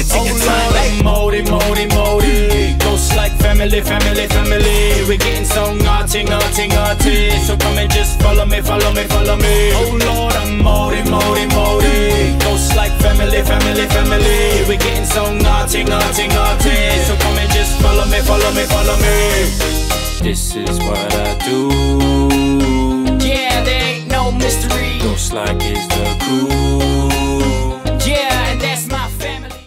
it, take your time, baby. Maori, Maori, Maori. Ghosts like family, family, family. We're getting so naughty, naughty, naughty. So come and just follow me, follow me, follow me. Oh Lord, I'm Maori, Maori, Maori. Ghosts like family, family, family. We're getting so naughty, naughty, naughty. So come and just follow me, follow me, follow me. This is what I do. Yeah, there ain't no mystery. Ghost like is the crew.